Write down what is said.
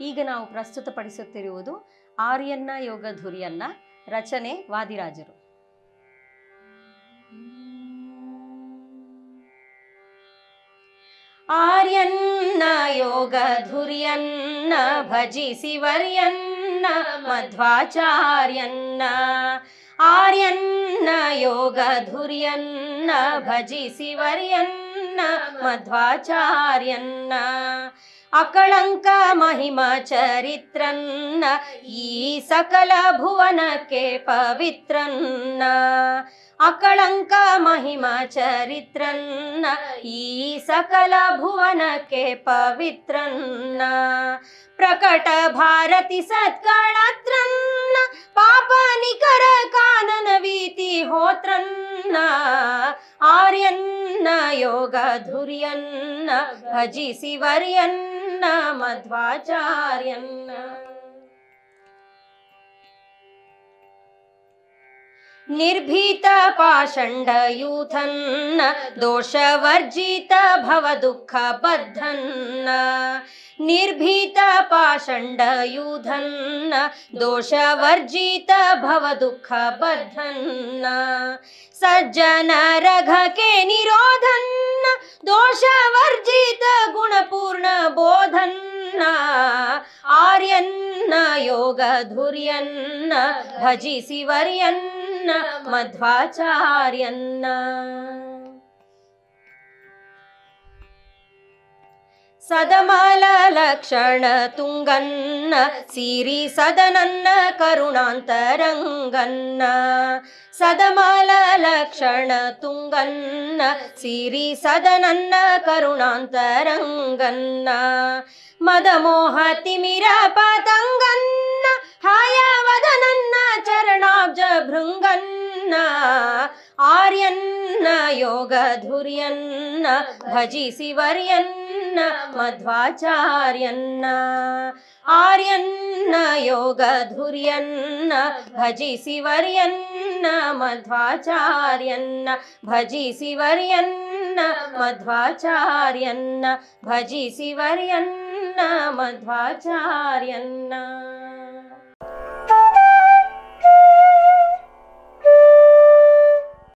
ಈಗ ನಾವು ಪ್ರಸ್ತುತಪಡಿಸುತ್ತಿರುವುದು ಆರ್ಯನ್ನ ಯೋಗ ಧುರಿಯನ್ನ, ರಚನೆ ವಾದಿರಾಜರು. ಆರ್ಯನ್ನ ಯೋಗ ಧುರಿಯನ್ನ, ಭಜಿಸಿ ವರ್ಯನ್ನ, ಮಧ್ವಾಚಾರ್ಯನ್ನ. ಆರ್ಯನ್ನ ಯೋಗ ಧುರಿಯನ್ನ, ಭಜಿಸಿ మధ్వాచార్యన్న మధ్వాచార్యన్న అకళంక మహిమ చరిత్రన్న ఈ సకల భువనకే పవిత్రన్న అకళంక మహిమ చరిత్రన్న ఈ సకల భువనకే పవిత్రన్న ప్రకట భారతి సత్కళత్రన్న పాప నికర కానన వీతి హోత్రన్న ಆರ್ಯನ್ನ ಯೋಗ ಧುರ್ಯನ್ನ ಭಜಿಸಿ ವರ್ಯನ್ನ ಮಧ್ವಾಚಾರ್ಯನ್ನ ನಿರ್ಭೀತ ಪಾಷಂಡ ಯೂಥನ್ನ ದೋಷವರ್ಜಿತ ಭವ ದುಃಖ ಬದ್ಧನ್ನ निभीत पाषंडूधन दोष वर्जित दुख बधन सज्जन रघ के दोष वर्जित गुण पूर्ण निरोधन् आर्यन आर्यन्न धुर्यन भजिसि वर्यन्न मध्वाचार्यन्न सदमालक्षण तुङ्गन् सिरि सदनन्न करुणान्तरङ्गन् सदमालक्षण तुङ्गन् सिरि सदनन्न करुणान्तरङ्गन्न। मदमोहतिमिर पतङ्गन् हय वदनन्न आर्यन्न योगधुर्यन्न भजिसि वर्यन् आर्यन्न मध्वाचार्यन्न। आर्यन्न योगधुर्यन्न भजिसिवर्यन्न मध्वाचार्यन्न भजिसिवर्यन्न मध्वाचार्यन्न भजिसिवर्यन्न मध्वाचार्यन्न।